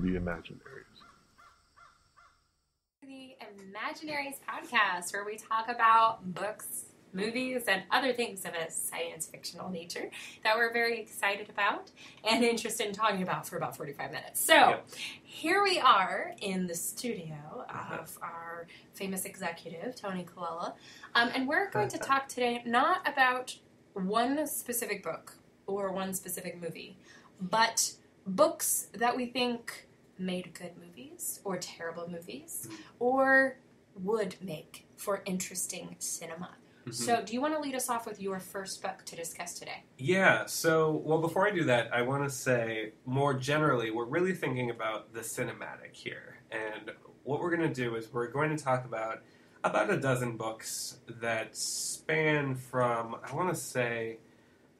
to the Imaginaries. The Imaginaries podcast, where we talk about books, movies, and other things of a science fictional nature that we're very excited about and interested in talking about for about 45 minutes. So, Yep. here we are in the studio of our famous executive, Tony Colella, um, and we're going to talk today not about one specific book or one specific movie, but books that we think made good movies or terrible movies or would make for interesting cinema. Mm-hmm. So, do you want to lead us off with your first book to discuss today? Yeah, so, well, before I do that, I want to say more generally, we're really thinking about the cinematic here. And what we're going to do is we're going to talk about about a dozen books that span from, I want to say,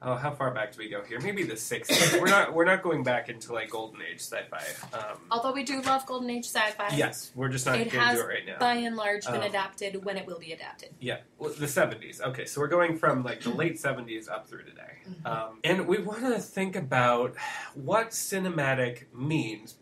oh, how far back do we go here? Maybe the 60s. we're not we're not going back into like golden age sci-fi. Um, Although we do love Golden Age sci fi, yes, we're just not going to do it right now. by and large been Um, adapted when it will be adapted. Yeah, well, the 70s. Okay, so we're going from like the late 70s up through today. Um, and we want to think about what cinematic means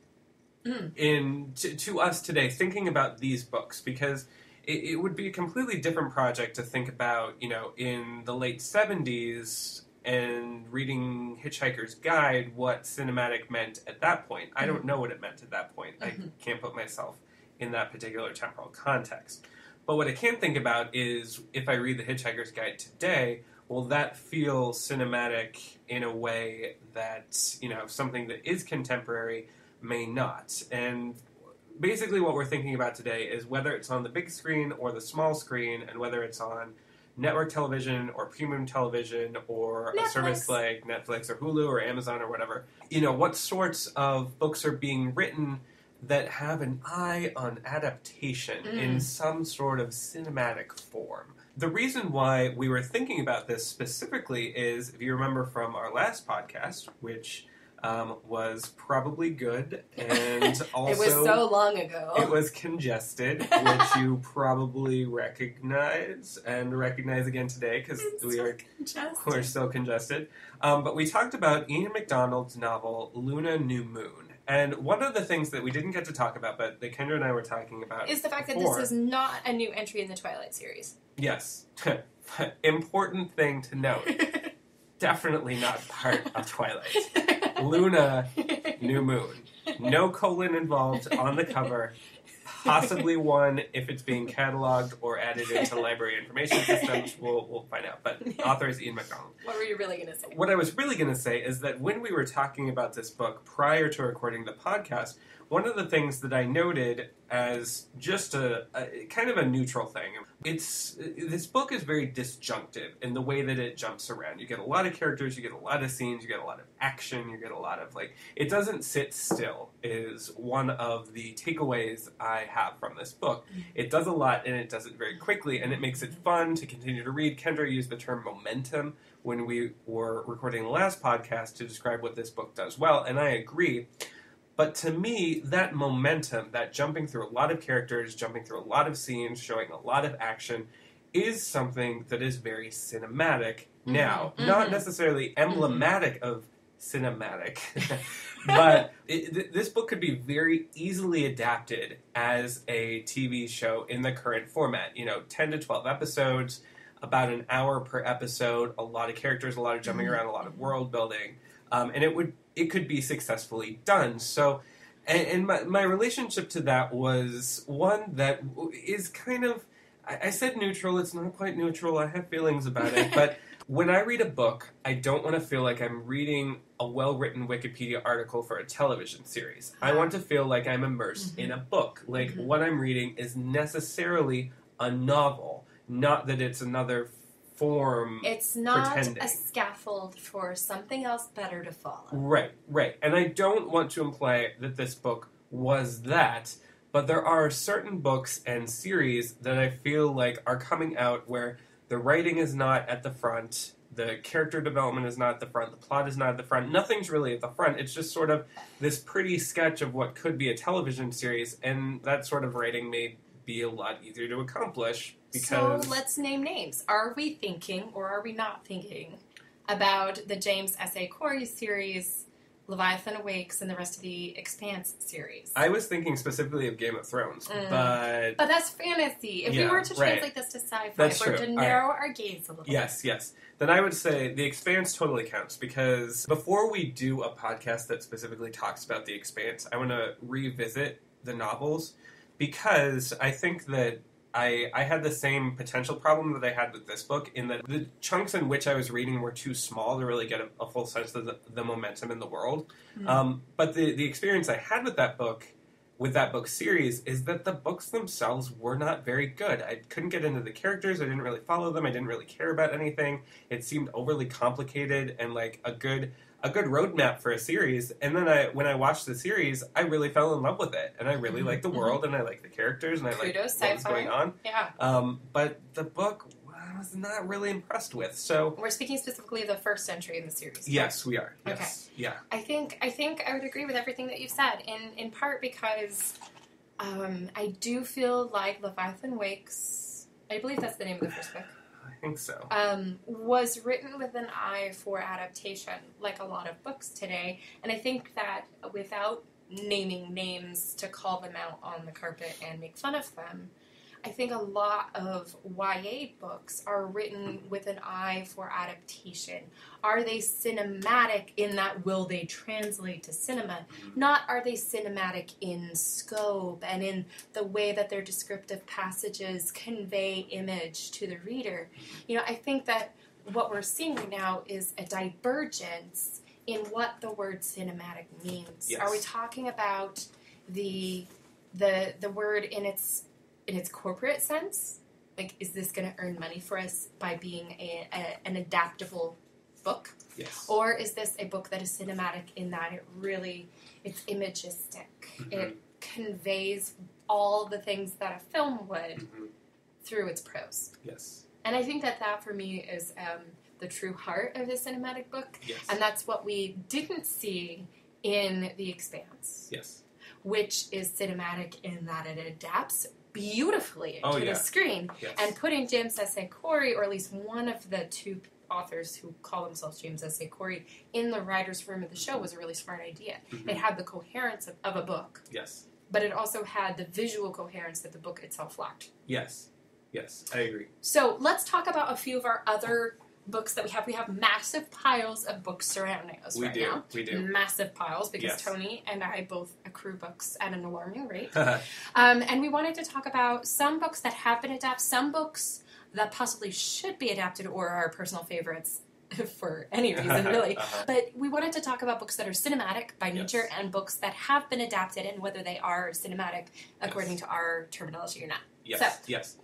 Mm. in to, to us today, thinking about these books, because it, it would be a completely different project to think about, you know, in the late 70s and reading Hitchhiker's Guide, what cinematic meant at that point. I don't mm-hmm. know what it meant at that point. I mm-hmm. can't put myself in that particular temporal context. But what I can think about is if I read The Hitchhiker's Guide today, will that feel cinematic in a way that, you know, something that is contemporary may not? And basically, what we're thinking about today is whether it's on the big screen or the small screen, and whether it's on network television or premium television or a service like Netflix or Hulu or Amazon or whatever. You know, what sorts of books are being written that have an eye on adaptation Mm. in some sort of cinematic form. The reason why we were thinking about this specifically is, if you remember from our last podcast, which um, was probably good, and also it was so long ago. it was congested, which you probably recognize and recognize again today because we are Just- we're still congested. Um, but we talked about Ian McDonald's novel Luna New Moon, and one of the things that we didn't get to talk about, but that Kendra and I were talking about, is the fact that this is not a new entry in the Twilight series. yes, important thing to note. Definitely not part of Twilight. Luna New Moon. No colon involved on the cover. Possibly one if it's being cataloged or added into library information systems. We'll, we'll find out. But author is Ian McDonald. What were you really going to say? What I was really going to say is that when we were talking about this book prior to recording the podcast, one of the things that I noted as just a, a kind of a neutral thing, it's this book is very disjunctive in the way that it jumps around. You get a lot of characters, you get a lot of scenes, you get a lot of action, you get a lot of like it doesn't sit still. Is one of the takeaways I have from this book. Mm-hmm. It does a lot and it does it very quickly, and it makes it fun to continue to read. Kendra used the term momentum when we were recording the last podcast to describe what this book does well, and I agree. But to me, that momentum, that jumping through a lot of characters, jumping through a lot of scenes, showing a lot of action, is something that is very cinematic now. Mhm, Not necessarily emblematic of cinematic, but it, th- this book could be very easily adapted as a TV show in the current format. You know, 10 to 12 episodes, about an hour per episode, a lot of characters, a lot of jumping Mhm. around, a lot of world building, um, and it would it could be successfully done. So, and, and my my relationship to that was one that is kind of I, I said neutral. It's not quite neutral. I have feelings about it, but. When I read a book, I don't want to feel like I'm reading a well written Wikipedia article for a television series. I want to feel like I'm immersed Mhm. in a book. Like Mhm. what I'm reading is necessarily a novel, not that it's another form. It's not Pretending. a scaffold for something else better to follow. Right, right. And I don't want to imply that this book was that, but there are certain books and series that I feel like are coming out where the writing is not at the front, the character development is not at the front, the plot is not at the front, nothing's really at the front. It's just sort of this pretty sketch of what could be a television series, and that sort of writing may be a lot easier to accomplish because So let's name names. Are we thinking or are we not thinking about the James S. A. Corey series Leviathan Awakes and the rest of the Expanse series. I was thinking specifically of Game of Thrones, Mm. but but that's fantasy. If Yeah, we were to right. translate this to sci-fi, That's if we're to All right. narrow our gaze a little bit. yes, yes. Then I would say The Expanse totally counts because before we do a podcast that specifically talks about The Expanse, I want to revisit the novels because I think that I, I had the same potential problem that I had with this book in that the chunks in which I was reading were too small to really get a, a full sense of the, the momentum in the world. Mhm. Um, but the, the experience I had with that book, with that book series, is that the books themselves were not very good. I couldn't get into the characters. I didn't really follow them. I didn't really care about anything. It seemed overly complicated and like a good a good roadmap for a series. And then I when I watched the series, I really fell in love with it, and I really Mhm. liked the Mhm. world, and I liked the characters, and I liked Kudos, what was sci-fi. going on. Yeah. Um, but the book I was not really impressed with. So We're speaking specifically of the first entry in the series. yes, we are. Yes, yeah. I think I think I would agree with everything that you've said, in in part because um, I do feel like Leviathan Wakes. I believe that's the name of the first book. I think so. um, was written with an eye for adaptation, like a lot of books today. And I think that without naming names to call them out on the carpet and make fun of them, I think a lot of YA books are written with an eye for adaptation. Are they cinematic in that will they translate to cinema? Mm-hmm. Not are they cinematic in scope and in the way that their descriptive passages convey image to the reader. Mm-hmm. You know, I think that what we're seeing right now is a divergence in what the word cinematic means. Yes. Are we talking about the the the word in its in its corporate sense? Like, is this going to earn money for us by being a, a an adaptable book, Yes. or is this a book that is cinematic in that it really it's imagistic? Mhm. It conveys all the things that a film would Mhm. through its prose. Yes. And I think that that for me is um, the true heart of the cinematic book, Yes. and that's what we didn't see in The Expanse, yes. which is cinematic in that it adapts beautifully into Oh, yeah. the screen. Yes. And putting James S. A. Corey, or at least one of the two authors who call themselves James S. A. Corey, in the writer's room of the show was a really smart idea. Mhm. It had the coherence of, of a book, Yes. but it also had the visual coherence that the book itself lacked. Yes. Yes. I agree. So let's talk about a few of our other books that we have. We have massive piles of books surrounding us We right do. now. We do. Massive piles because Yes. Tony and I both accrue books at an alarming rate. Um, and we wanted to talk about some books that have been adapted, some books that possibly should be adapted or are personal favorites for any reason, really. Uh-huh. But we wanted to talk about books that are cinematic by Yes. nature and books that have been adapted and whether they are cinematic according Yes. to our terminology or not. Yes. So- Yes.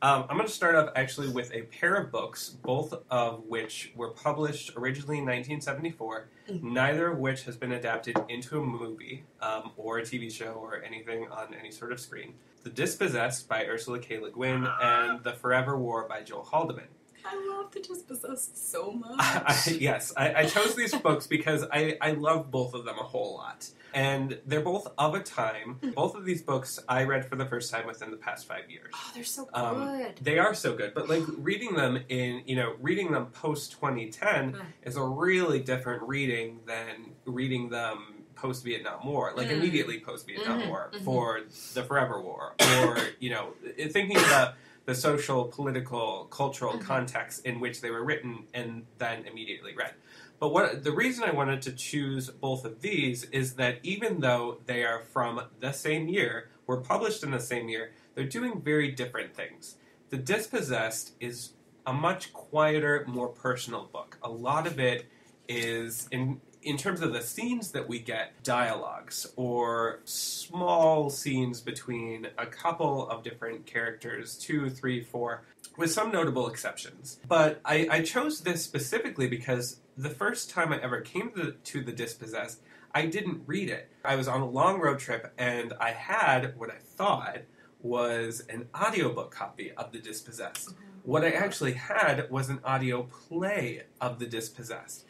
Um, I'm going to start off actually with a pair of books, both of which were published originally in 1974, Mm. neither of which has been adapted into a movie um, or a TV show or anything on any sort of screen. The Dispossessed by Ursula K. Le Guin and The Forever War by Joe Haldeman. I love the Dispossessed so much. I, yes, I, I chose these books because I, I love both of them a whole lot. And they're both of a time. Both of these books I read for the first time within the past five years. oh, they're so Um, good. They are so good, but like reading them in, you know, reading them post 2010 Mm. is a really different reading than reading them post Vietnam War, like Mm. immediately post Vietnam Mhm, War mhm. for the Forever War, or you know, thinking about the social, political, cultural Mhm. context in which they were written and then immediately read. But what the reason I wanted to choose both of these is that even though they are from the same year, were published in the same year, they're doing very different things. The Dispossessed is a much quieter, more personal book. A lot of it is in in terms of the scenes that we get, dialogues or small scenes between a couple of different characters, two, three, four, with some notable exceptions. But I, I chose this specifically because the first time I ever came to the, to the Dispossessed, I didn't read it. I was on a long road trip and I had what I thought was an audiobook copy of The Dispossessed. Mm-hmm. What I actually had was an audio play of The Dispossessed,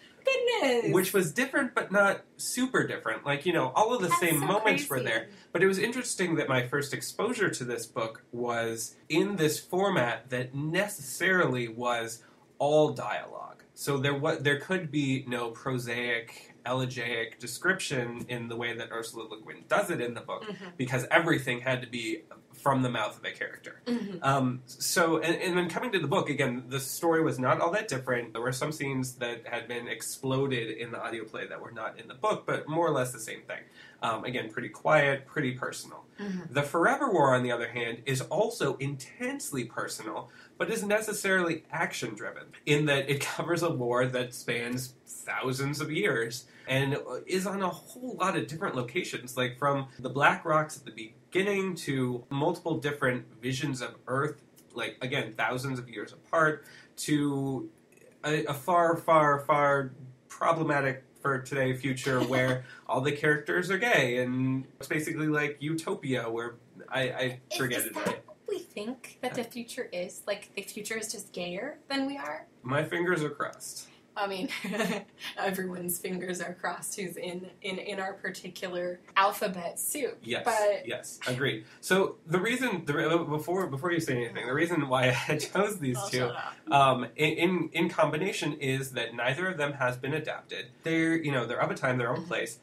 Goodness. which was different but not super different. Like, you know, all of the That's same so moments were there. But it was interesting that my first exposure to this book was in this format that necessarily was all dialogue. So there was there could be no prosaic elegiac description in the way that Ursula Le Guin does it in the book, Mhm. because everything had to be from the mouth of a character. Mhm. Um, so, and, and then coming to the book, again, the story was not all that different. There were some scenes that had been exploded in the audio play that were not in the book, but more or less the same thing. Um, again, pretty quiet, pretty personal. Mhm. The Forever War, on the other hand, is also intensely personal, but is necessarily action driven in that it covers a war that spans thousands of years and is on a whole lot of different locations, like from the Black Rocks at the beginning to multiple different visions of Earth, like again, thousands of years apart, to a, a far, far, far problematic for today future where all the characters are gay and it's basically like utopia where I, I Is- forget is it. that we think that the future is? Like the future is just gayer than we are? My fingers are crossed. I mean, everyone's fingers are crossed who's in, in, in our particular alphabet soup. Yes, But yes, agreed. So the reason, the, before before you say anything, the reason why I chose these I'll two um, in, in in combination is that neither of them has been adapted. They're you know they're of a time, their own Mhm. place,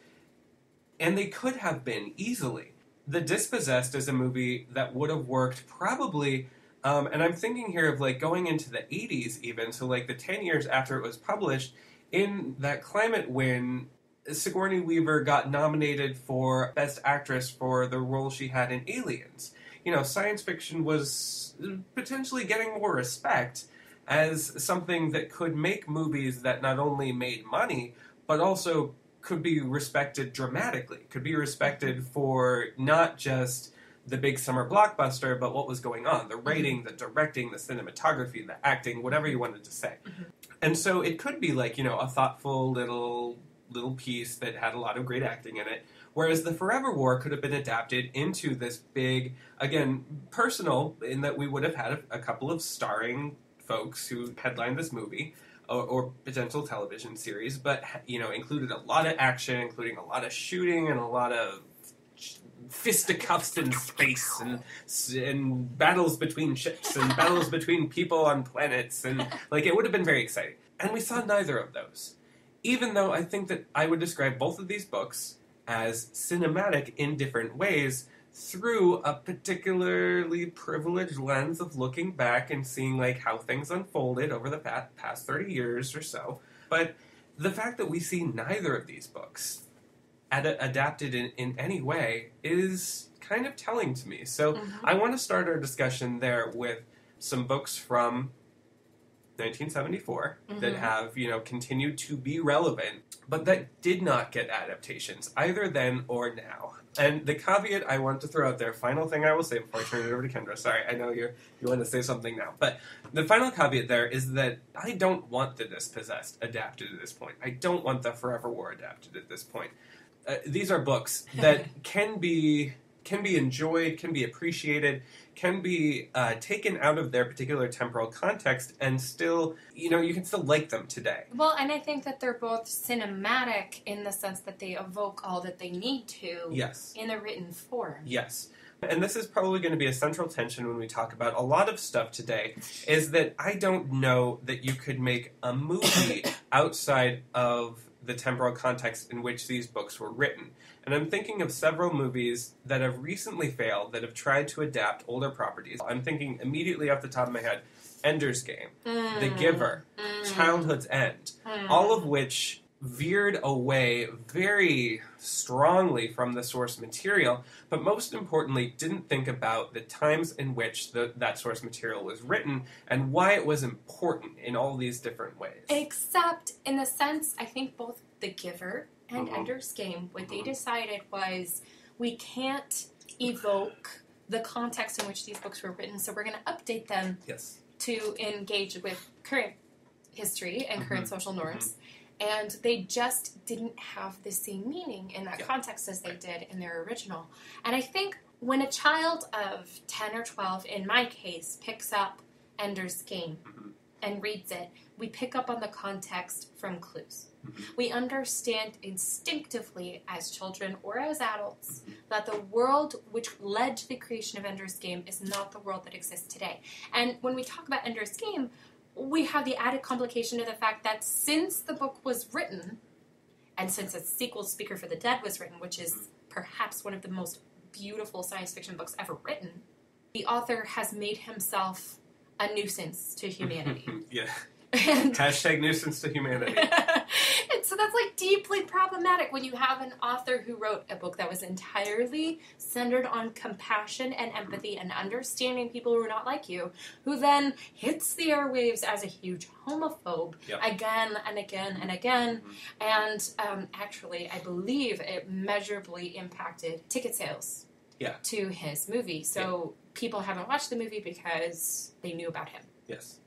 and they could have been easily. The Dispossessed is a movie that would have worked probably. Um, and I'm thinking here of like going into the 80s, even so, like the 10 years after it was published, in that climate when Sigourney Weaver got nominated for Best Actress for the role she had in Aliens. You know, science fiction was potentially getting more respect as something that could make movies that not only made money, but also could be respected dramatically, could be respected for not just the big summer blockbuster, but what was going on the writing, the directing, the cinematography, the acting, whatever you wanted to say. Mhm. And so it could be like, you know, a thoughtful little little piece that had a lot of great acting in it. Whereas the Forever War could have been adapted into this big, again, personal, in that we would have had a, a couple of starring folks who headlined this movie or, or potential television series, but you know, included a lot of action, including a lot of shooting and a lot of fisticuffs in space and and battles between ships and battles between people on planets and like it would have been very exciting. And we saw neither of those. Even though I think that I would describe both of these books as cinematic in different ways through a particularly privileged lens of looking back and seeing like how things unfolded over the past 30 years or so. But the fact that we see neither of these books ad- adapted in, in any way is kind of telling to me. So Mhm. I want to start our discussion there with some books from 1974 that Mhm. have, you know, continued to be relevant, but that did not get adaptations either then or now. And the caveat I want to throw out there, final thing I will say before I turn it over to Kendra. Sorry, I know you're you want to say something now, but the final caveat there is that I don't want the Dispossessed adapted at this point. I don't want the Forever War adapted at this point. Uh, these are books that can be can be enjoyed, can be appreciated, can be uh, taken out of their particular temporal context, and still, you know, you can still like them today. Well, and I think that they're both cinematic in the sense that they evoke all that they need to Yes. in a written form. Yes. And this is probably going to be a central tension when we talk about a lot of stuff today is that I don't know that you could make a movie outside of the temporal context in which these books were written. And I'm thinking of several movies that have recently failed that have tried to adapt older properties. I'm thinking immediately off the top of my head Ender's Game, The Mm, Giver, mm, Childhood's End, mm. all of which veered away very strongly from the source material, but most importantly, didn't think about the times in which the, that source material was written and why it was important in all these different ways. Except in the sense, I think both The Giver and Mhm. Ender's Game, what they Mhm. decided was we can't evoke the context in which these books were written, so we're going to update them yes. to engage with current history and current Mhm. social norms. And they just didn't have the same meaning in that Yeah. context as they did in their original. And I think when a child of 10 or 12, in my case, picks up Ender's Game Mhm. and reads it, we pick up on the context from clues. Mhm. We understand instinctively as children or as adults that the world which led to the creation of Ender's Game is not the world that exists today. And when we talk about Ender's Game, we have the added complication of the fact that since the book was written, and since a sequel, Speaker for the Dead, was written, which is perhaps one of the most beautiful science fiction books ever written, the author has made himself a nuisance to humanity. yeah. and, Hashtag nuisance to humanity. so that's like deeply problematic when you have an author who wrote a book that was entirely centered on compassion and empathy and understanding people who are not like you, who then hits the airwaves as a huge homophobe Yep. again and again and again. Mhm. And um, actually, I believe it measurably impacted ticket sales Yeah. to his movie. So people haven't watched the movie because they knew about him Yes.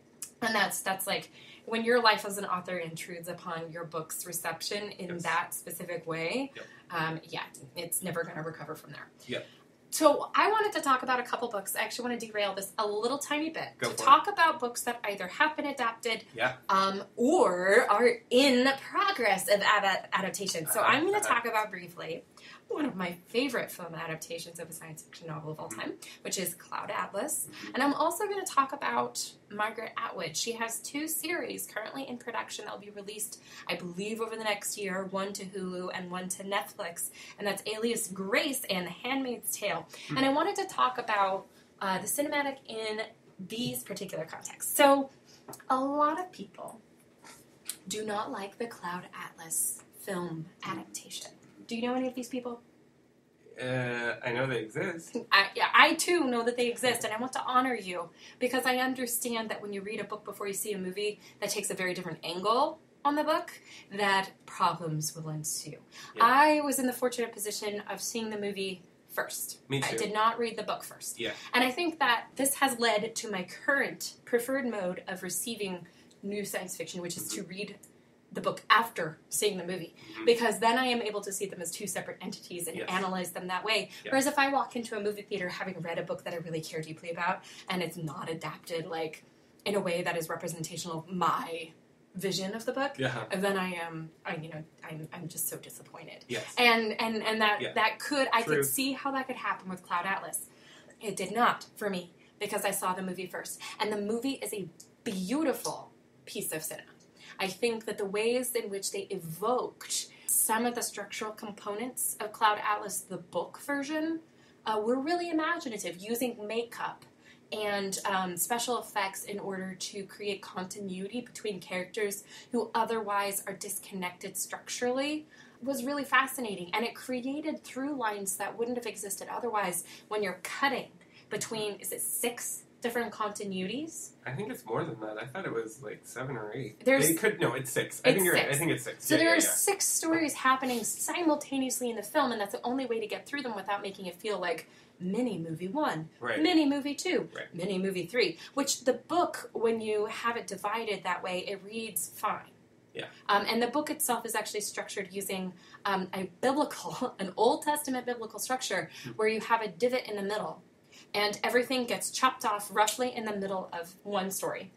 and that's that's like when your life as an author intrudes upon your book's reception in Yes. that specific way Yep. um, yeah it's never going to recover from there Yep. so i wanted to talk about a couple books i actually want to derail this a little tiny bit Go to for it. talk about books that either have been adapted Yeah. um, or are in progress of ad- adaptation so i'm going to Uh-huh. talk about briefly one of my favorite film adaptations of a science fiction novel of all time which is cloud atlas and I'm also going to talk about Margaret Atwood. She has two series currently in production that will be released, I believe, over the next year one to Hulu and one to Netflix. And that's Alias Grace and The Handmaid's Tale. And I wanted to talk about uh, the cinematic in these particular contexts. So, a lot of people do not like the Cloud Atlas film adaptation. Do you know any of these people? Uh, I know they exist. I, yeah, I too know that they exist, and I want to honor you because I understand that when you read a book before you see a movie that takes a very different angle on the book, that problems will ensue. Yeah. I was in the fortunate position of seeing the movie first. Me too. I did not read the book first. Yeah. And I think that this has led to my current preferred mode of receiving new science fiction, which is to read the book after seeing the movie. Mhm. Because then I am able to see them as two separate entities and Yes. analyze them that way. Whereas if I walk into a movie theater having read a book that I really care deeply about and it's not adapted like in a way that is representational of my vision of the book, Yeah. then I am I you know, I'm I'm just so disappointed Yes. and and and that Yeah. that could I True. could see how that could happen with Cloud Atlas. It did not for me because I saw the movie first, and the movie is a beautiful piece of cinema. I think that the ways in which they evoked some of the structural components of Cloud Atlas, the book version, uh, were really imaginative, using makeup and um, special effects in order to create continuity between characters who otherwise are disconnected structurally was really fascinating. And it created through lines that wouldn't have existed otherwise when you're cutting between is it six different continuities I think it's more than that. I thought it was like seven or eight. There's- It could no, it's six. I It's think you're right. six. I think it's six. so yeah, there yeah, are yeah. six stories happening simultaneously in the film and that's the only way to get through them without making it feel like mini movie one Right. mini movie two, Right. mini movie three, which the book, when you have it divided that way, it reads fine. Yeah. Um, and the book itself is actually structured using um, a biblical, an Old Testament biblical structure Hmm. where you have a divot in the middle and everything gets chopped off roughly in the middle of one story.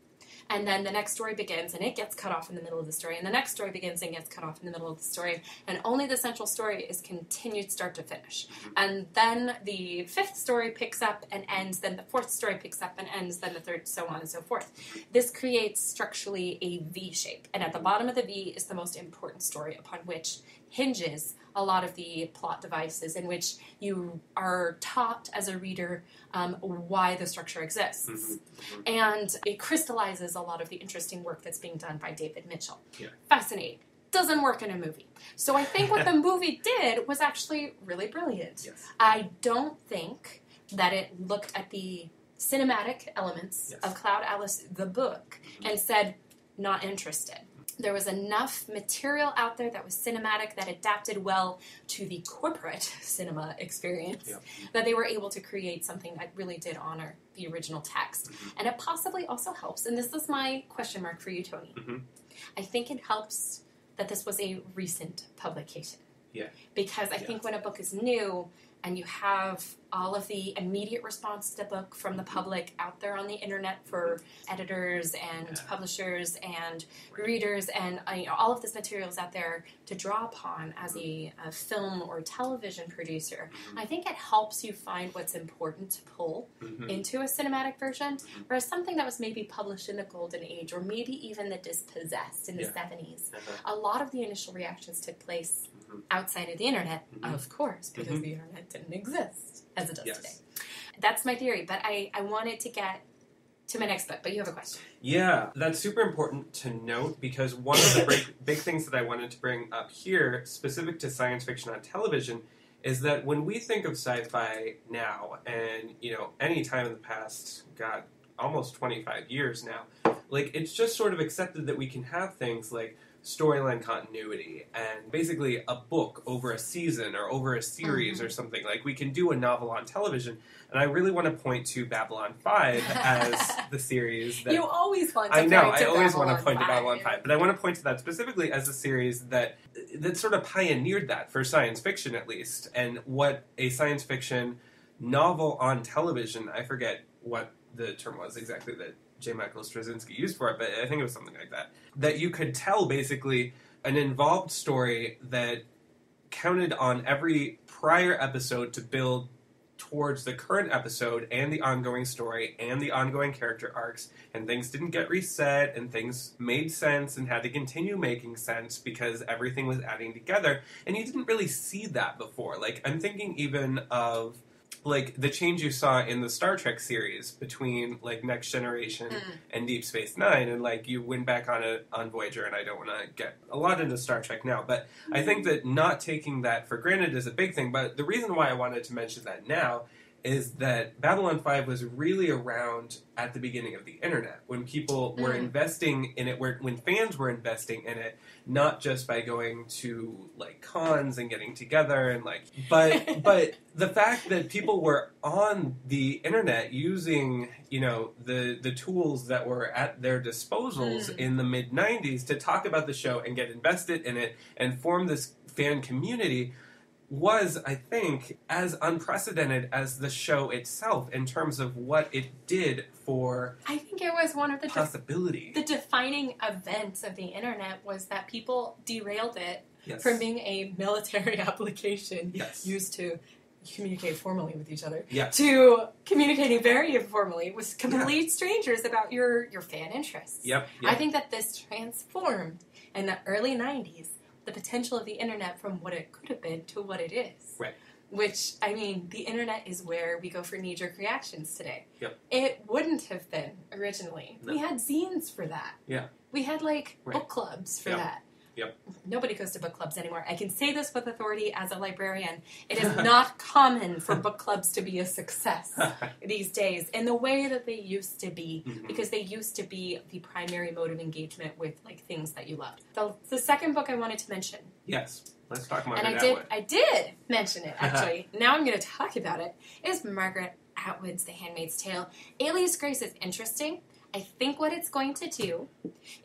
And then the next story begins and it gets cut off in the middle of the story. And the next story begins and gets cut off in the middle of the story. And only the central story is continued start to finish. Mm-hmm. And then the fifth story picks up and ends, then the fourth story picks up and ends, then the third, so on and so forth. This creates structurally a V shape. And at the mm-hmm. bottom of the V is the most important story upon which hinges a lot of the plot devices in which you are taught as a reader um, why the structure exists. Mhm, mhm. And it crystallizes a lot of the interesting work that's being done by David Mitchell. Yeah. Fascinating. Doesn't work in a movie. So I think what the movie did was actually really brilliant. Yes. I don't think that it looked at the cinematic elements Yes. of Cloud Atlas, the book, and said, not interested. There was enough material out there that was cinematic that adapted well to the corporate cinema experience Yep. that they were able to create something that really did honor the original text. Mhm. And it possibly also helps, and this is my question mark for you, Tony. Mhm. I think it helps that this was a recent publication. Yeah. Because I Yeah. think when a book is new and you have all of the immediate response to the book from the public out there on the internet for editors and Yeah. publishers and readers and uh, you know, all of this material is out there to draw upon as a, a film or television producer. I think it helps you find what's important to pull Mhm. into a cinematic version, whereas something that was maybe published in the golden age or maybe even the dispossessed in the Yeah. 70s, Uh-huh. a lot of the initial reactions took place. Outside of the internet, Mhm. of course, because Mhm. the internet didn't exist as it does Yes. today. That's my theory, but I, I wanted to get to my next book, but you have a question. Yeah, that's super important to note because one of the big, big things that I wanted to bring up here, specific to science fiction on television, is that when we think of sci-fi now, and you know, any time in the past, God, almost 25 years now, like it's just sort of accepted that we can have things like storyline continuity and basically a book over a season or over a series mm-hmm. or something like we can do a novel on television and i really want to point to babylon 5 as the series that you always want to I know. I always Babylon want to point to Babylon Five, but I want to point to that specifically as a series that that sort of pioneered that for science fiction, at least, and what a science fiction novel on television. I forget what the term was exactly that J. Michael Straczynski used for it, but I think it was something like that. That you could tell basically an involved story that counted on every prior episode to build towards the current episode and the ongoing story and the ongoing character arcs and things didn't get reset and things made sense and had to continue making sense because everything was adding together and you didn't really see that before like i'm thinking even of like the change you saw in the Star Trek series between like Next Generation Mm. and Deep Space Nine, and like you went back on it on Voyager, and I don't want to get a lot into Star Trek now, but I think that not taking that for granted is a big thing. But the reason why I wanted to mention that now is that Babylon 5 was really around at the beginning of the internet when people were Mm. investing in it, where, when fans were investing in it, not just by going to like cons and getting together and like, but but the fact that people were on the internet using you know the the tools that were at their disposals Mm. in the mid 90s to talk about the show and get invested in it and form this fan community was, I think, as unprecedented as the show itself in terms of what it did for I think it was one of the possibility. the defining events of the internet was that people derailed it yes. from being a military application Yes. used to communicate formally with each other Yeah. to communicating very informally with complete strangers about your your fan interests. Yep. I think that this transformed in the early 90s the potential of the internet from what it could have been to what it is. Right. Which, I mean, the internet is where we go for knee jerk reactions today. Yep. It wouldn't have been originally. No. We had zines for that. Yeah. We had like Right. book clubs for Yep. that. Yep. Nobody goes to book clubs anymore. I can say this with authority as a librarian. It is not common for book clubs to be a success these days in the way that they used to be Mhm. because they used to be the primary mode of engagement with like things that you loved. The, the second book I wanted to mention, Yes. Let's talk Margaret and I did Atwood. I did mention it actually. now I'm going to talk about it. Is Margaret Atwood's The Handmaid's Tale. Alias Grace is interesting. I think what it's going to do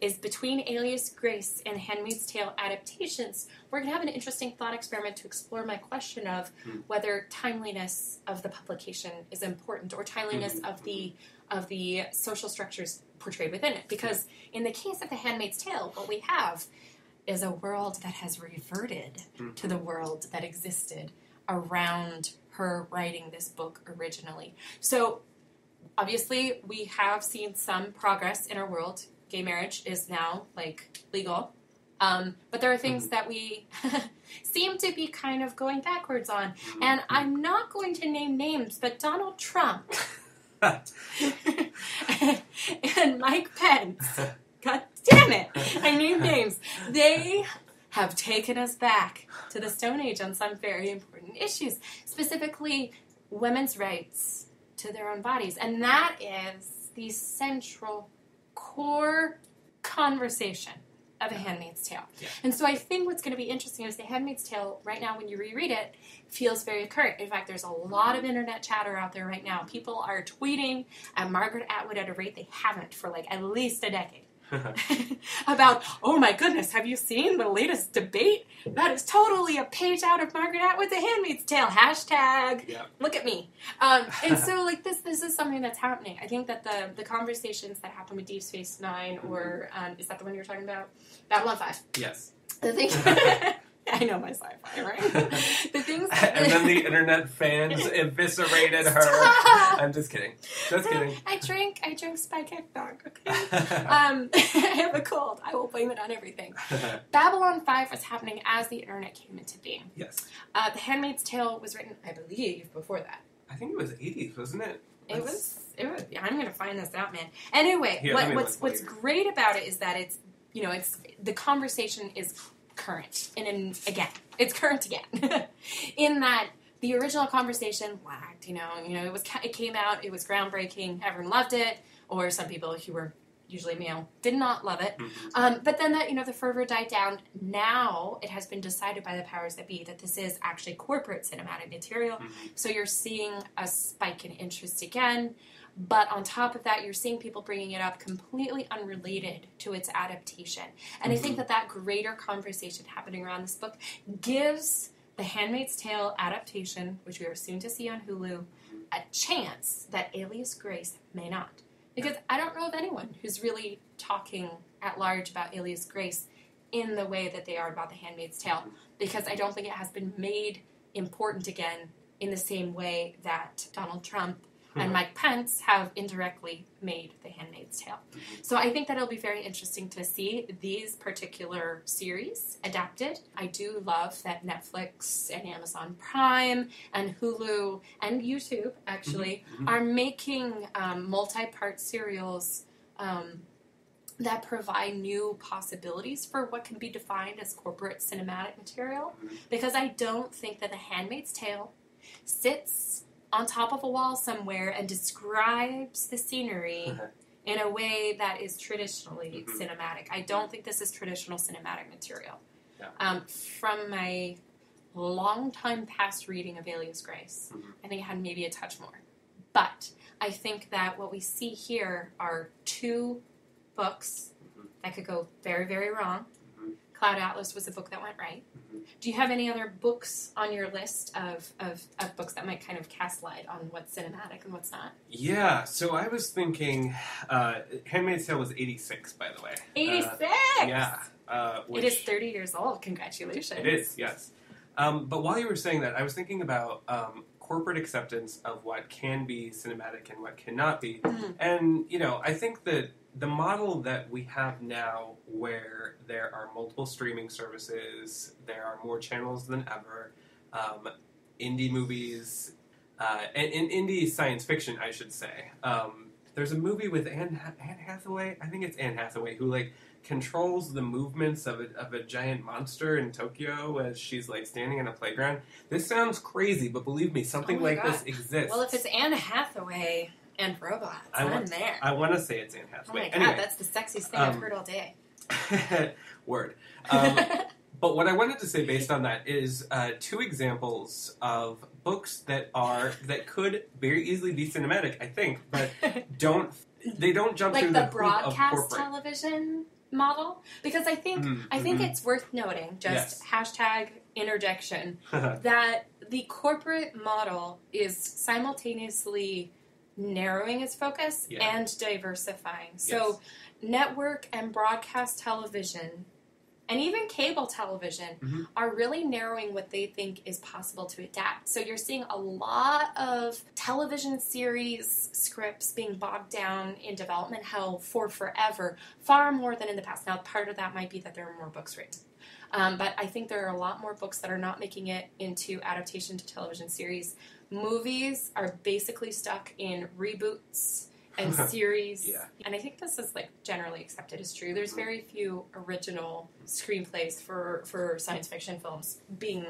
is between Alias Grace and Handmaid's Tale adaptations, we're going to have an interesting thought experiment to explore my question of Hmm. whether timeliness of the publication is important or timeliness Mhm. of the of the social structures portrayed within it. Because in the case of The Handmaid's Tale, what we have is a world that has reverted Mhm. to the world that existed around her writing this book originally. So obviously we have seen some progress in our world. Gay marriage is now like legal. Um, but there are things that we seem to be kind of going backwards on. And I'm not going to name names, but Donald Trump and Mike Pence, god damn it, I named names. They have taken us back to the Stone Age on some very important issues, specifically women's rights to their own bodies. And that is the central core conversation of A Handmaid's Tale. Yeah. And so I think what's going to be interesting is The Handmaid's Tale, right now, when you reread it, feels very current. In fact, there's a lot of internet chatter out there right now. People are tweeting at Margaret Atwood at a rate they haven't for like at least a decade. about, oh my goodness, have you seen the latest debate? That is totally a page out of Margaret Atwood's A Handmaid's Tale. Hashtag yeah. look at me. Um, and so like this this is something that's happening. I think that the the conversations that happen with Deep Space 9 or um, is that the one you're talking about? Babylon 5. Yes. The thing I know my sci-fi, right? the things and then the internet fans eviscerated her. Stop! I'm just kidding. Just kidding. I drink I drink spike eggnog, okay? Um, I have a cold. I will blame it on everything. Babylon 5 was happening as the internet came into being. yes. Uh, the Handmaid's Tale was written, I believe, before that. I think it was 80s, wasn't it? It was. It was. I'm gonna find this out, man. Anyway, Here, what, what's what's later. great about it is that it's you know it's the conversation is current and in, again it's current again in that the original conversation lagged. You know, you know it was it came out, it was groundbreaking, everyone loved it, or some people who were usually male did not love it. Mhm. Um, but then that you know the fervor died down. Now it has been decided by the powers that be that this is actually corporate cinematic material. Mhm. So you're seeing a spike in interest again. But on top of that, you're seeing people bringing it up completely unrelated to its adaptation. And I think mm-hmm. that that greater conversation happening around this book gives the Handmaid's Tale adaptation, which we are soon to see on Hulu, a chance that Alias Grace may not. Because I don't know of anyone who's really talking at large about Alias Grace in the way that they are about The Handmaid's Tale. Because I don't think it has been made important again in the same way that Donald Trump and Mike Pence have indirectly made The Handmaid's Tale. So I think that it'll be very interesting to see these particular series adapted. I do love that Netflix and Amazon Prime and Hulu and YouTube actually Mhm. are making um, multi-part serials um, that provide new possibilities for what can be defined as corporate cinematic material. Mhm. Because I don't think that The Handmaid's Tale sits on top of a wall somewhere and describes the scenery in a way that is traditionally Mhm. cinematic. I don't think this is traditional cinematic material. Yeah. Um, from my long time past reading of Alias Grace, Mhm. I think it had maybe a touch more. But I think that what we see here are two books Mhm. that could go very, very wrong. Mhm. Cloud Atlas was a book that went right. Do you have any other books on your list of, of, of books that might kind of cast light on what's cinematic and what's not? Yeah, so I was thinking, uh, Handmaid's Tale was 86, by the way. Uh, 86! yeah. Uh, which, is 30 years old. Congratulations. It is, yes. Um, but while you were saying that, I was thinking about um, corporate acceptance of what can be cinematic and what cannot be. Mhm. And, you know, I think that the model that we have now, where there are multiple streaming services, there are more channels than ever, um, indie movies, uh, and, and indie science fiction, I should say. Um, there's a movie with Anne, Anne Hathaway, I think it's Anne Hathaway, who, like, controls the movements of a, of a giant monster in Tokyo as she's like standing in a playground. This sounds crazy, but believe me, something Oh like God. this exists. Well, if it's Anne Hathaway and robots, I I'm want- there. I want to say it's Anne Hathaway. oh my god, anyway, that's the sexiest thing I've um, heard all day. word. Um, but what I wanted to say based on that is uh, two examples of books that are that could very easily be cinematic. I think, but don't they don't jump like through the, the, broadcast television model, because I think Mhm, I think mhm. it's worth noting, just hashtag interjection, that the corporate model is simultaneously narrowing its focus Yeah. and diversifying. So, network and broadcast television, and even cable television, Mhm. are really narrowing what they think is possible to adapt. So, you're seeing a lot of television series scripts being bogged down in development hell for forever, far more than in the past. Now, part of that might be that there are more books written. Um, but I think there are a lot more books that are not making it into adaptation to television series. Movies are basically stuck in reboots and series. Yeah. And I think this is like generally accepted as true. There's very few original screenplays for, for science fiction films being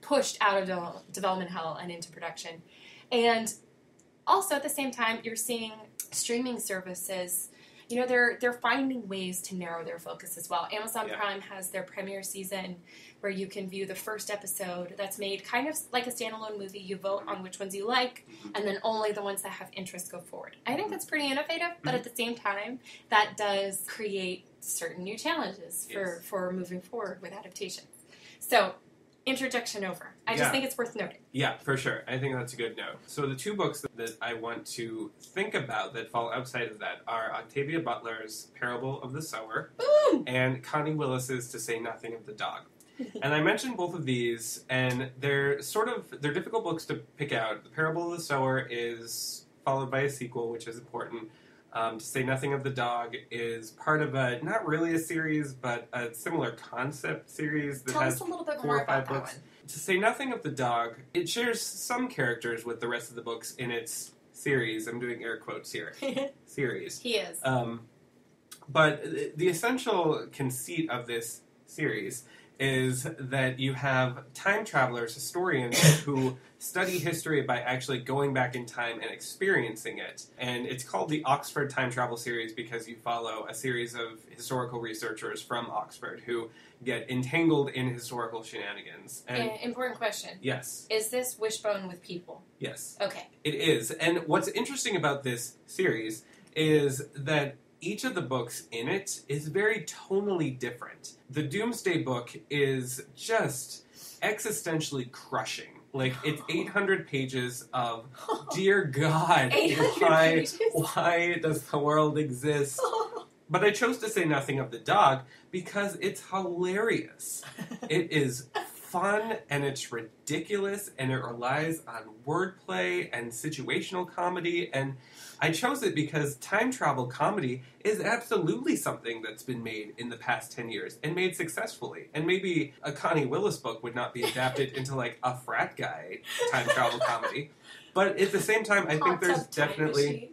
pushed out of devel- development hell and into production. And also at the same time, you're seeing streaming services you know they're they're finding ways to narrow their focus as well. Amazon Yeah. Prime has their premiere season where you can view the first episode that's made kind of like a standalone movie. You vote mm-hmm. on which ones you like, Mhm. and then only the ones that have interest go forward. I think mm-hmm. that's pretty innovative, but at mm-hmm. the same time, that does create certain new challenges for Yes. for moving forward with adaptations. So, introduction over. I just Yeah. think it's worth noting. Yeah, for sure. I think that's a good note. So the two books that, that I want to think about that fall outside of that are Octavia Butler's Parable of the Sower Boom! and Connie Willis's To Say Nothing of the Dog. and I mentioned both of these, and they're sort of they're difficult books to pick out. The Parable of the Sower is followed by a sequel, which is important. Um, to say nothing of the dog is part of a not really a series, but a similar concept series that Tell has us a little bit four more or five about that books. To say nothing of the dog, it shares some characters with the rest of the books in its series. I'm doing air quotes here. Series. he is. Um, but the essential conceit of this series is that you have time travelers, historians who study history by actually going back in time and experiencing it. And it's called the Oxford Time Travel Series because you follow a series of historical researchers from Oxford who get entangled in historical shenanigans. And important question. yes, Is this Wishbone with people? yes. Okay. It is. And what's interesting about this series is that each of the books in it is very tonally different. The Doomsday book is just existentially crushing. Like, it's 800 pages of, dear God, why, pages. why does the world exist? But I chose to say nothing of the dog because it's hilarious. It is fun and it's ridiculous and it relies on wordplay and situational comedy and I chose it because time travel comedy is absolutely something that's been made in the past 10 years and made successfully. And maybe a Connie Willis book would not be adapted into like a frat guy time travel comedy. But at the same time, I think there's definitely machine.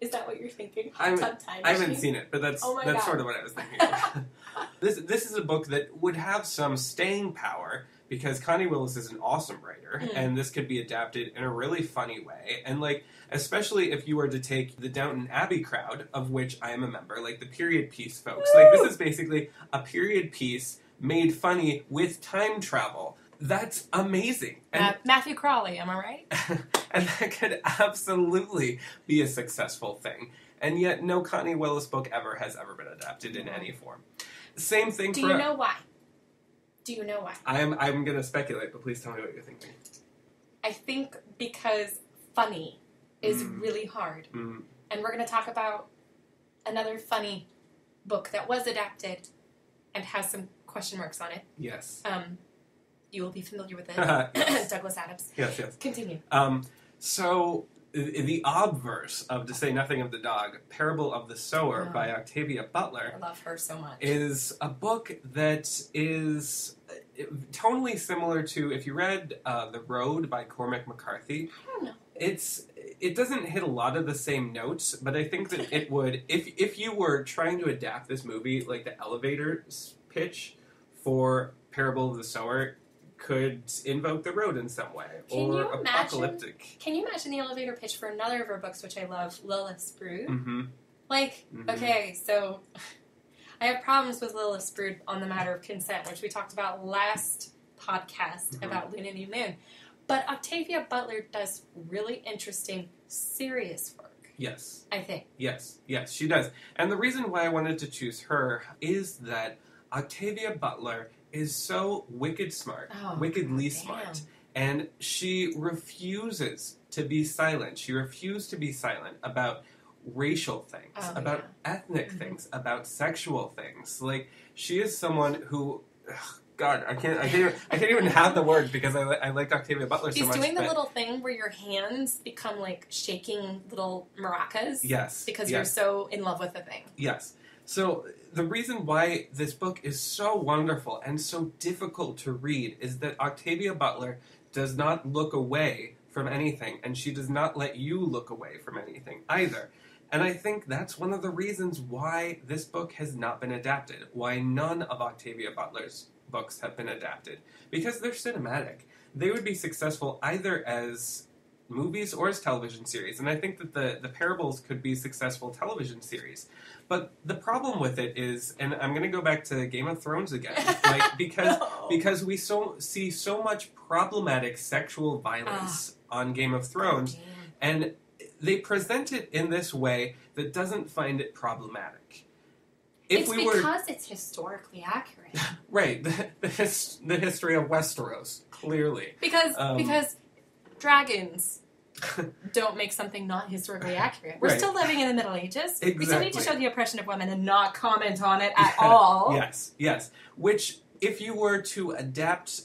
Is that what you're thinking? Hot tub time I haven't machine? seen it, but that's Oh that's God. sort of what I was thinking. this this is a book that would have some staying power because Connie Willis is an awesome writer, Mm. and this could be adapted in a really funny way. And like, especially if you were to take the Downton Abbey crowd, of which I am a member, like the period piece folks, like this is basically a period piece made funny with time travel. That's amazing. And Uh, Matthew Crawley, am I right? and that could absolutely be a successful thing. And yet, no Connie Willis book ever has ever been adapted in any form. Same thing Do you know why? Do you know why? I'm I'm going to speculate, but please tell me what you're thinking. I think because funny is Mm. really hard. Mm, And we're going to talk about another funny book that was adapted and has some question marks on it. yes. Um, you will be familiar with it. Douglas Adams. Yes. Yes. Continue. Um, so the obverse of "To Say Nothing of the Dog," "Parable of the Sower" Oh. by Octavia Butler, I love her so much. is a book that is uh, tonally similar to if you read uh, The Road by Cormac McCarthy. I don't know. It's it doesn't hit a lot of the same notes, but I think that it would if if you were trying to adapt this movie like the elevator pitch for Parable of the Sower could invoke the road in some way Can or you imagine- apocalyptic. Can you imagine the elevator pitch for another of her books, which I love, Lilith Brood? hmm Like, Mhm. okay, so I have problems with Lilith Brood on the matter of consent, which we talked about last podcast Mhm. about Luna New Moon. But Octavia Butler does really interesting, serious work, Yes. I think. Yes, yes, she does. And the reason why I wanted to choose her is that Octavia Butler is so wicked smart, Oh, wickedly damn. smart, and she refuses to be silent. She refused to be silent about racial things, Oh, about ethnic Mhm. things, about sexual things. Like she is someone who. ugh, God, I can't. I can't. Even, I can't even have the words because I, I like Octavia Butler so She's much. doing the but- little thing where your hands become like shaking little maracas yes, because yes. you're so in love with the thing. Yes. So the reason why this book is so wonderful and so difficult to read is that Octavia Butler does not look away from anything, and she does not let you look away from anything either. And I think that's one of the reasons why this book has not been adapted, why none of Octavia Butler's books have been adapted, because they're cinematic. They would be successful either as movies or as television series. And I think that the, the parables could be successful television series. But the problem with it is, and I'm going to go back to Game of Thrones again, like because No. because we so see so much problematic sexual violence ah. on Game of Thrones, oh, Damn. and they present it in this way that doesn't find it problematic. If it's we were because it's historically accurate. right, the, the, his, the history of Westeros, clearly. Because Um, because dragons don't make something not historically accurate. We're Right. still living in the Middle Ages. We still need to show the oppression of women and not comment on it at all. Yes, yes. Which, if you were to adapt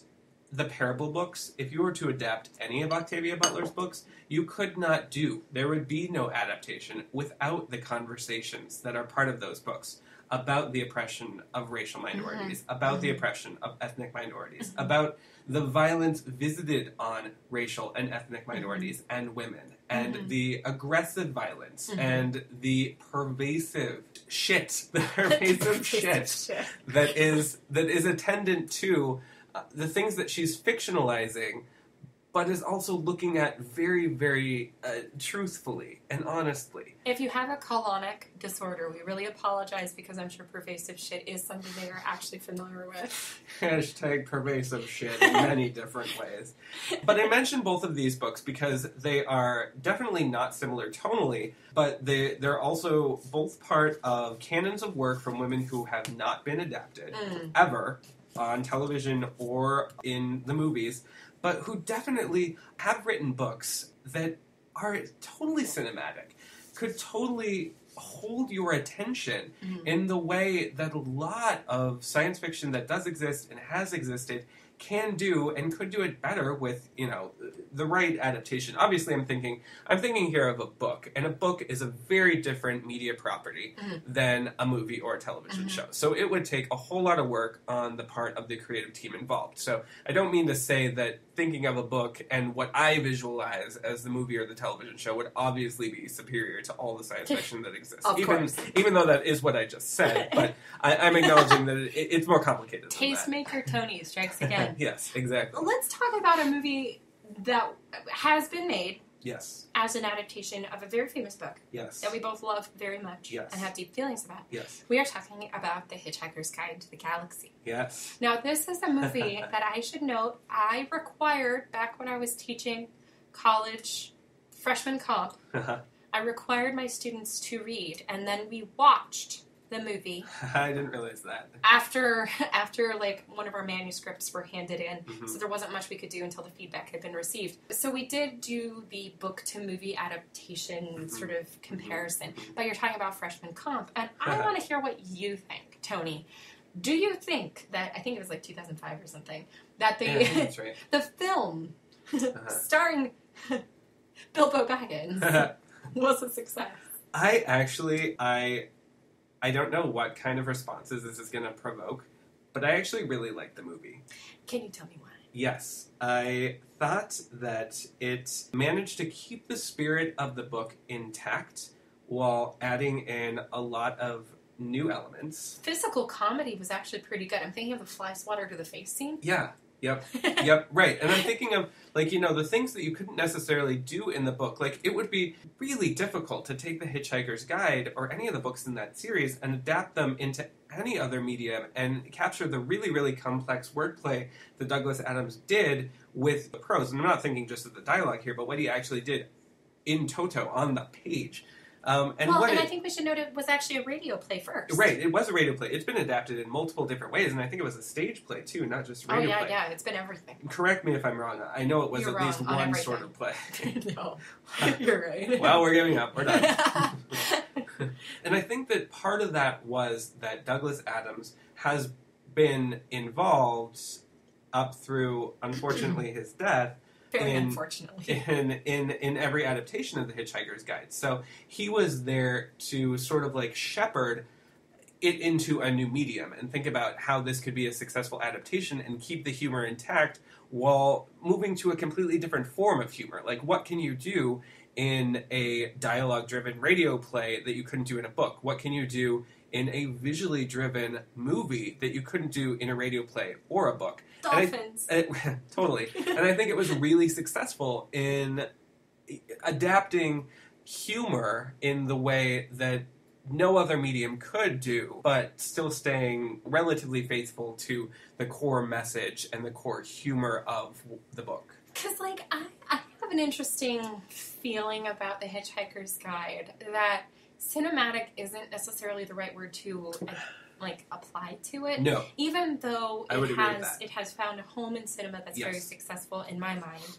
the parable books, if you were to adapt any of Octavia Butler's books, you could not do. There would be no adaptation without the conversations that are part of those books about the oppression of racial minorities, about the oppression of ethnic minorities, Mhm. about the violence visited on racial and ethnic minorities and women, and Mhm. the aggressive violence and the pervasive shit, the pervasive shit Shit. that is that is attendant to uh, the things that she's fictionalizing, but is also looking at very, very uh, truthfully and honestly. If you have a colonic disorder, we really apologize because I'm sure pervasive shit is something they are actually familiar with. Hashtag pervasive shit in many different ways. But I mentioned both of these books because they are definitely not similar tonally, but they they're also both part of canons of work from women who have not been adapted. Mm. ever on television or in the movies, but who definitely have written books that are totally cinematic, could totally hold your attention Mhm. in the way that a lot of science fiction that does exist and has existed can do and could do it better with you know the right adaptation obviously i'm thinking i'm thinking here of a book and a book is a very different media property Mhm. than a movie or a television Mhm. show so it would take a whole lot of work on the part of the creative team involved so i don't mean to say that thinking of a book and what i visualize as the movie or the television show would obviously be superior to all the science fiction that exists Of even course. even though that is what i just said but I, i'm acknowledging that it, it's more complicated. Tastemaker Tony strikes again. Yes, exactly. Let's talk about a movie that has been made Yes, as an adaptation of a very famous book yes, that we both love very much Yes. and have deep feelings about. yes, We are talking about The Hitchhiker's Guide to the Galaxy. yes. Now, this is a movie that I should note I required back when I was teaching college freshman comp. Uh-huh. I required my students to read, and then we watched the movie I didn't realize that. after after like one of our manuscripts were handed in. Mhm. So there wasn't much we could do until the feedback had been received. So we did do the book to movie adaptation Mhm. sort of comparison. But you're talking about freshman comp, and I want to hear what you think, Tony. Do you think that I think it was like 2005 or something that the Yeah, right. the film Uh-huh. starring Bilbo Baggins was a success? I actually, I, I don't know what kind of responses this is going to provoke, but I actually really like the movie. Can you tell me why? Yes, I thought that it managed to keep the spirit of the book intact while adding in a lot of new elements. Physical comedy was actually pretty good. I'm thinking of the fly swatter to the face scene. Yeah, yep, yep, right. And I'm thinking of like you know the things that you couldn't necessarily do in the book. Like it would be really difficult to take the Hitchhiker's Guide or any of the books in that series and adapt them into any other medium and capture the really really complex wordplay that Douglas Adams did with the prose. And I'm not thinking just of the dialogue here, but what he actually did in toto on the page. Um, and well, what and it, I think we should note it was actually a radio play first. Right, it was a radio play. It's been adapted in multiple different ways, and I think it was a stage play too, not just Oh radio yeah, play. yeah. It's been everything. Correct me if I'm wrong. I know it was You're at least on one everything. sort of play. no, you're right. well, we're giving up. We're done. and I think that part of that was that Douglas Adams has been involved up through, unfortunately, his death Very in- unfortunately. in in in every adaptation of the Hitchhiker's Guide. So he was there to sort of like shepherd it into a new medium and think about how this could be a successful adaptation and keep the humor intact while moving to a completely different form of humor. Like what can you do in a dialogue driven radio play that you couldn't do in a book? What can you do in a visually driven movie that you couldn't do in a radio play or a book? And I- Dolphins. it, totally. and I think it was really successful in adapting humor in the way that no other medium could do, but still staying relatively faithful to the core message and the core humor of the book. Because, like, I, I have an interesting feeling about The Hitchhiker's Guide that cinematic isn't necessarily the right word to like apply to it. No, Even though I would it has it has found a home in cinema that's very successful in my mind.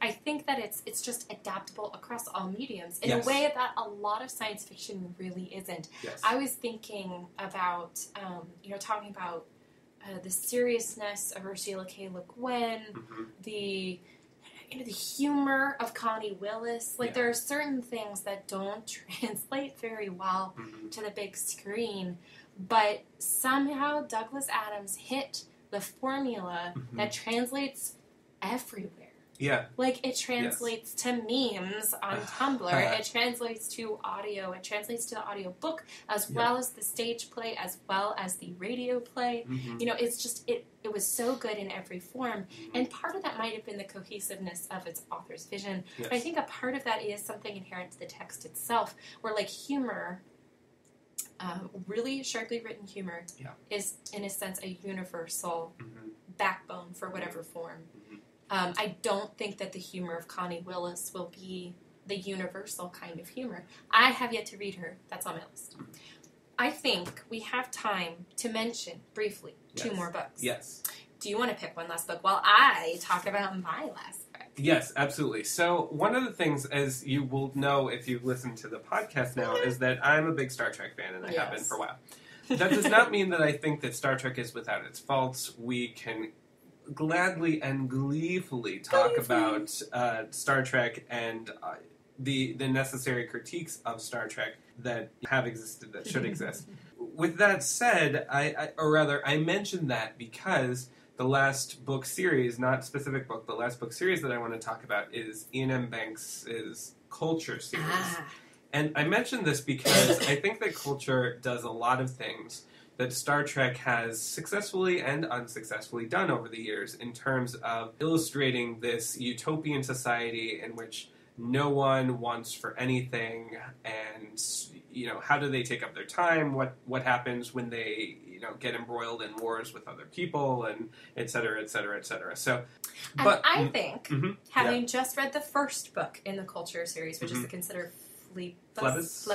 I think that it's it's just adaptable across all mediums in Yes. a way that a lot of science fiction really isn't. yes, I was thinking about, um, you know, talking about uh, the seriousness of Ursula K. Le Guin, Mhm. the you know the humor of Connie Willis. Like Yeah. there are certain things that don't translate very well Mhm. to the big screen, but somehow Douglas Adams hit the formula Mhm. that translates everywhere. Yeah, Like it translates to memes on Tumblr. Uh-huh. it translates to audio. It translates to the audio book as Yeah. well as the stage play, as well as the radio play. Mhm. You know, it's just it. It was so good in every form, Mhm. and part of that might have been the cohesiveness of its author's vision. yes. But I think a part of that is something inherent to the text itself, where like humor. Um, really sharply written humor Yeah. is, in a sense, a universal Mhm. backbone for whatever form. Um, I don't think that the humor of Connie Willis will be the universal kind of humor. I have yet to read her. That's on my list. I think we have time to mention briefly two more books. Yes. Do you want to pick one last book while I talk about my last book? Yes, absolutely. So, one of the things, as you will know if you've listened to the podcast now, is that I'm a big Star Trek fan, and I have been for a while. That does not mean that I think that Star Trek is without its faults. We can gladly and gleefully talk about uh, Star Trek and uh, the the necessary critiques of Star Trek that have existed that should exist. With that said, I, I or rather I mentioned that because the last book series, not specific book, the last book series that I want to talk about is Iain M. Banks' Culture series. Ah, And I mentioned this because I think that culture does a lot of things that Star Trek has successfully and unsuccessfully done over the years in terms of illustrating this utopian society in which no one wants for anything and you know how do they take up their time what what happens when they you know get embroiled in wars with other people and et cetera et cetera et cetera so and but I think, Mhm. having just read the first book in the Culture series, which is Mhm. the Consider Phlebas,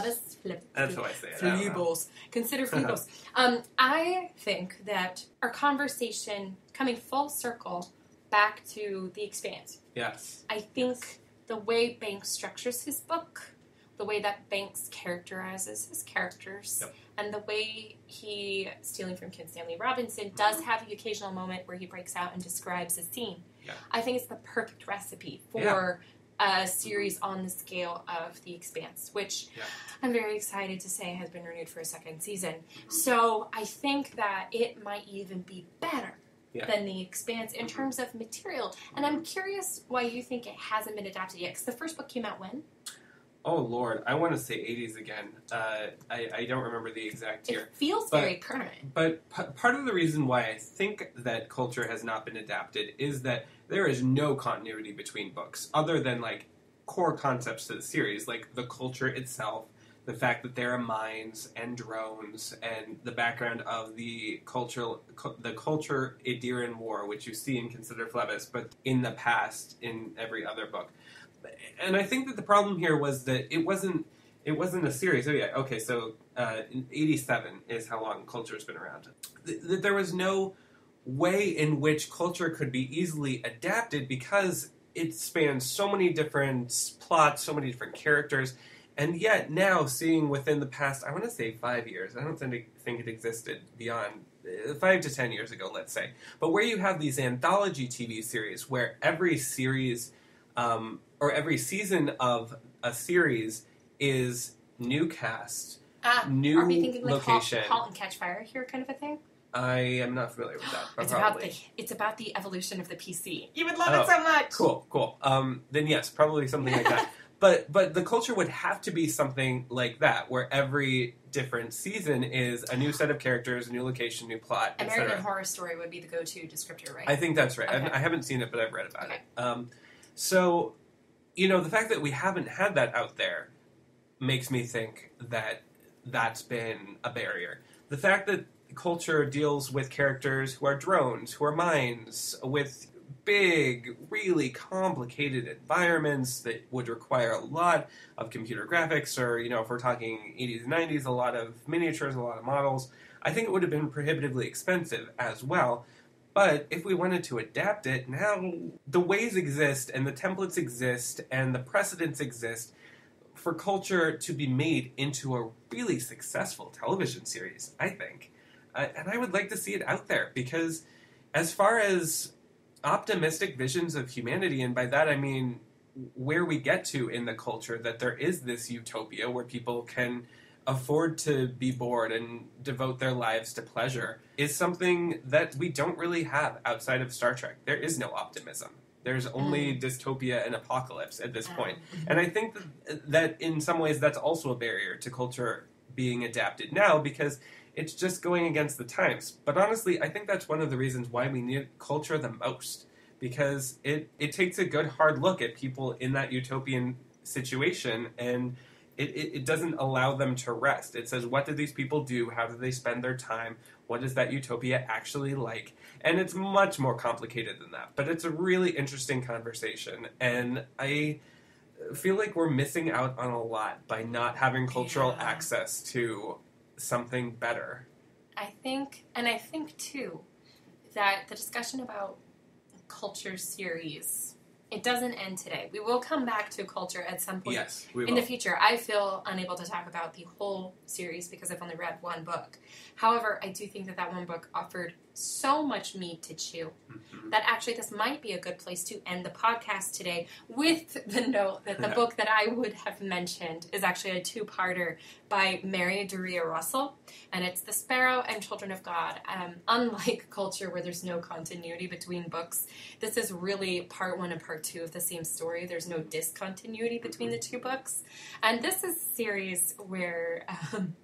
that's how I say it I don't know. Phlebos. Consider Phlebos. um, I think that our conversation coming full circle back to the expanse. yes I think the way Banks structures his book, the way that Banks characterizes his characters, Yep. and the way he, stealing from Kim Stanley Robinson, does have the occasional moment where he breaks out and describes a scene. Yeah. I think it's the perfect recipe for Yeah. A series on the scale of The Expanse, which Yeah. I'm very excited to say has been renewed for a second season. So I think that it might even be better Yeah. than The Expanse in Mhm. terms of material. And I'm curious why you think it hasn't been adapted yet. Because the first book came out when? Oh Lord, I want to say 80s again. Uh, I, I don't remember the exact year. It feels But- very current. But p- part of the reason why I think that culture has not been adapted is that there is no continuity between books, other than like core concepts to the series, like the culture itself, the fact that there are minds and drones, and the background of the cultural cu- the culture Idiran War, which you see in Consider Phlebas, but in the past in every other book. And I think that the problem here was that it wasn't it wasn't a series. Oh yeah, okay. So uh, '87 is how long culture's been around. Th- That there was no way in which culture could be easily adapted because it spans so many different plots, so many different characters, and yet now seeing within the past, I want to say five years. I don't think it, think it existed beyond uh, five to ten years ago, let's say. But where you have these anthology TV series where every series um, or every season of a series is new cast, Ah, new are we thinking like halt, location. halt and Catch Fire here kind of a thing? I am not familiar with that. But It's about the it's about the evolution of the PC. You would love Oh, it so much. Cool, cool. Um, then yes, probably something like that. But but the culture would have to be something like that, where every different season is a new set of characters, a new location, new plot, American etc. Horror Story would be the go-to descriptor, right? I think that's right. Okay. I, I haven't seen it, but I've read about Okay. it. Um, so, you know, the fact that we haven't had that out there makes me think that that's been a barrier. The fact that culture deals with characters who are drones, who are minds, with big, really complicated environments that would require a lot of computer graphics, or, you know, if we're talking 80s and 90s, a lot of miniatures, a lot of models. I think it would have been prohibitively expensive as well. But if we wanted to adapt it, now the ways exist and the templates exist and the precedents exist for culture to be made into a really successful television series, I think. Uh, and I would like to see it out there because, as far as optimistic visions of humanity, and by that I mean where we get to in the culture, that there is this utopia where people can afford to be bored and devote their lives to pleasure is something that we don't really have outside of Star Trek. There is no optimism. There's only mm. dystopia and apocalypse at this point. Mm-hmm. And I think that, that in some ways that's also a barrier to culture being adapted now because it's just going against the times. But honestly, I think that's one of the reasons why we need culture the most because it, it takes a good hard look at people in that utopian situation and it, it, it doesn't allow them to rest. It says, what do these people do? How do they spend their time? What is that utopia actually like? And it's much more complicated than that. But it's a really interesting conversation. And I feel like we're missing out on a lot by not having cultural Yeah. access to something better. I think, and I think too, that the discussion about culture series it doesn't end today. We will come back to culture at some point Yes, in the future. I feel unable to talk about the whole series because I've only read one book. However, I do think that that one book offered so much meat to chew Mhm. that actually this might be a good place to end the podcast today with the note that the Yeah. book that I would have mentioned is actually a two-parter by Mary Doria Russell, and it's The Sparrow and Children of God. Um, unlike Culture, where there's no continuity between books, this is really part one and part two of the same story. There's no discontinuity between the two books, and this is a series where um,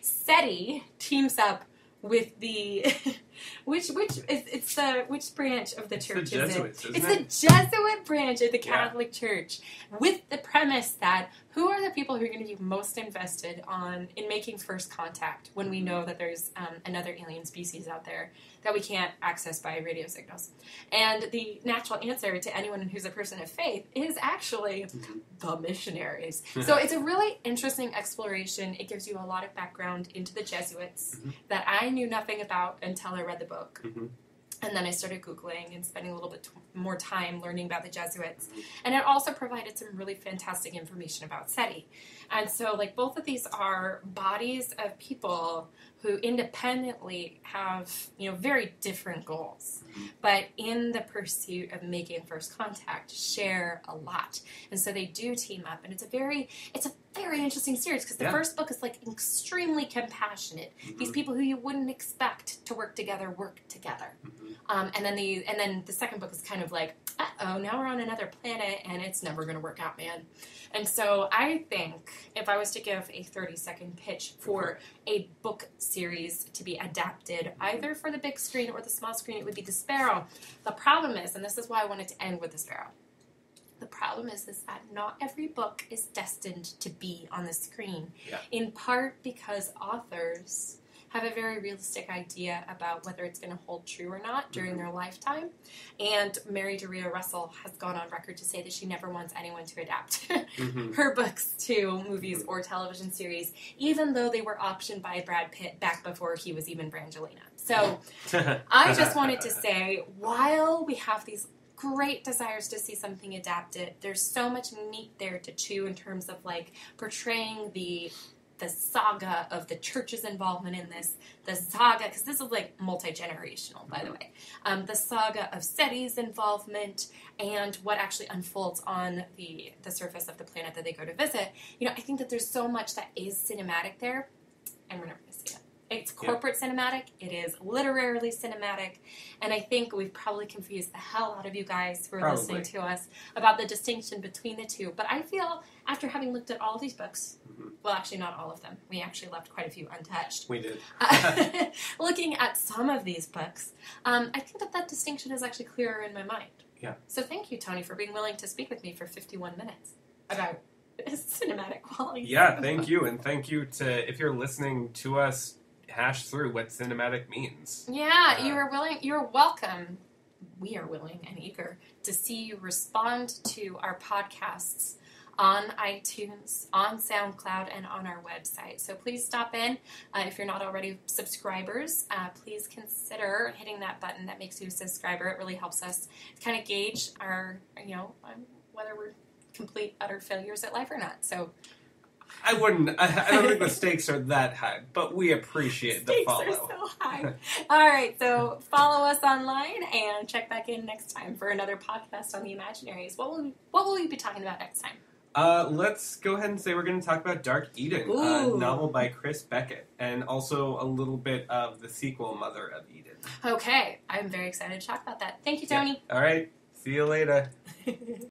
SETI teams up with the which which it's, it's the which branch of the It's the church is it? Jesuits, It's it? the Jesuit branch of the Yeah. Catholic Church, with the premise that who are the people who are going to be most invested on in making first contact when we know that there's um, another alien species out there that we can't access by radio signals, and the natural answer to anyone who's a person of faith is actually Mhm. the missionaries. so it's a really interesting exploration. It gives you a lot of background into the Jesuits Mhm. that I knew nothing about until I read the book. Mhm. And then I started Googling and spending a little bit more time learning about the Jesuits. And it also provided some really fantastic information about SETI. And so, like, both of these are bodies of people who independently have, you know, very different goals. But in the pursuit of making first contact, share a lot. And so they do team up. And it's a very, it's a very interesting series because the Yeah. first book is like extremely compassionate. These Mhm. people who you wouldn't expect to work together work together. Mhm. Um, and then the and then the second book is kind of like, uh oh, now we're on another planet and it's never going to work out, man. And so I think if I was to give a thirty second pitch for a book series to be adapted either for the big screen or the small screen, it would be The Sparrow. The problem is, and this is why I wanted to end with The Sparrow. The problem is, is that not every book is destined to be on the screen. Yeah. In part because authors have a very realistic idea about whether it's going to hold true or not during Mhm. their lifetime. And Mary Doria Russell has gone on record to say that she never wants anyone to adapt Mhm. her books to movies or television series, even though they were optioned by Brad Pitt back before he was even Brangelina. So I just wanted to say, while we have these great desires to see something adapted, there's so much meat there to chew in terms of like portraying the the saga of the church's involvement in this, the saga, because this is like multi generational, by the way, um, the saga of SETI's involvement and what actually unfolds on the the surface of the planet that they go to visit. You know, I think that there's so much that is cinematic there, and we're never going to see it. It's Yeah. corporate cinematic. It is literarily cinematic, and I think we've probably confused the hell out of you guys who are Probably. listening to us about the distinction between the two. But I feel after having looked at all these books, Mhm. well, actually not all of them. We actually left quite a few untouched. we did. looking at some of these books, um, I think that that distinction is actually clearer in my mind. Yeah. So thank you, Tony, for being willing to speak with me for 51 minutes about cinematic quality. Yeah, thank you, and thank you to if you're listening to us hash through what cinematic means. Yeah, Uh, you are willing. You're welcome. We are willing and eager to see you respond to our podcasts on iTunes, on SoundCloud, and on our website. So please stop in. Uh, if you're not already subscribers, uh, please consider hitting that button that makes you a subscriber. It really helps us kind of gauge our, you know, um, whether we're complete utter failures at life or not. So I wouldn't. I, I don't think the stakes are that high, but we appreciate the stakes follow. are so high. All right, so follow us online and check back in next time for another podcast on the Imaginaries. What will we, what will we be talking about next time? Uh, let's go ahead and say we're going to talk about Dark Eden, a novel by Chris Beckett, and also a little bit of the sequel, Mother of Eden. Okay, I'm very excited to talk about that. Thank you, Tony. All right, see you later.